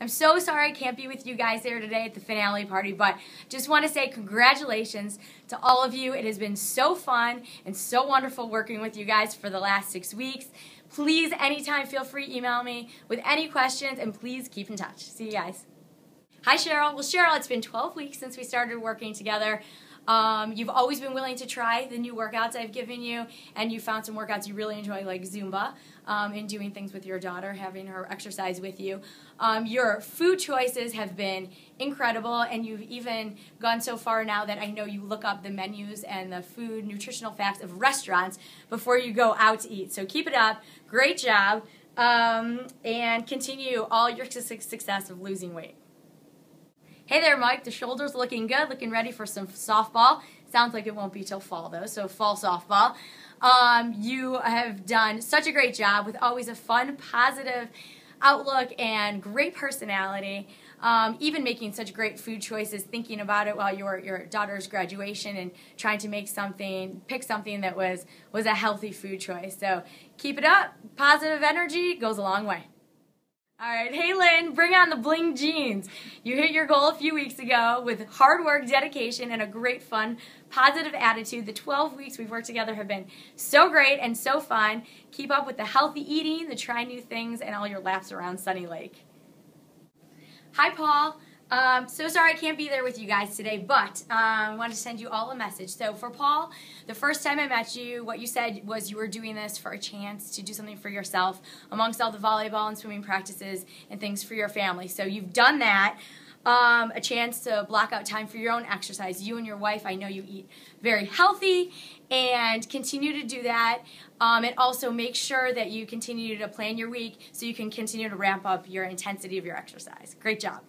I'm so sorry I can't be with you guys there today at the finale party, but just want to say congratulations to all of you. It has been so fun and so wonderful working with you guys for the last six weeks. Please, anytime, feel free to email me with any questions, and please keep in touch. See you guys. Hi, Cheryl. Well, Cheryl, it's been 12 weeks since we started working together. Um, you've always been willing to try the new workouts I've given you, and you found some workouts you really enjoy, like Zumba, um, and doing things with your daughter, having her exercise with you. Um, your food choices have been incredible, and you've even gone so far now that I know you look up the menus and the food nutritional facts of restaurants before you go out to eat. So keep it up. Great job. Um, and continue all your success of losing weight. Hey there, Mike. The shoulder's looking good, looking ready for some softball. Sounds like it won't be till fall, though, so fall softball. Um, you have done such a great job with always a fun, positive outlook and great personality. Um, even making such great food choices, thinking about it while you were at your daughter's graduation and trying to make something, pick something that was was a healthy food choice. So keep it up. Positive energy goes a long way. All right, hey Lynn, bring on the bling jeans. You hit your goal a few weeks ago with hard work, dedication, and a great fun, positive attitude. The 12 weeks we've worked together have been so great and so fun. Keep up with the healthy eating, the try new things, and all your laps around Sunny Lake. Hi, Paul. Um, so sorry I can't be there with you guys today, but um, I wanted to send you all a message. So for Paul, the first time I met you, what you said was you were doing this for a chance to do something for yourself amongst all the volleyball and swimming practices and things for your family. So you've done that. Um, a chance to block out time for your own exercise. You and your wife, I know you eat very healthy and continue to do that. Um, and also make sure that you continue to plan your week so you can continue to ramp up your intensity of your exercise. Great job.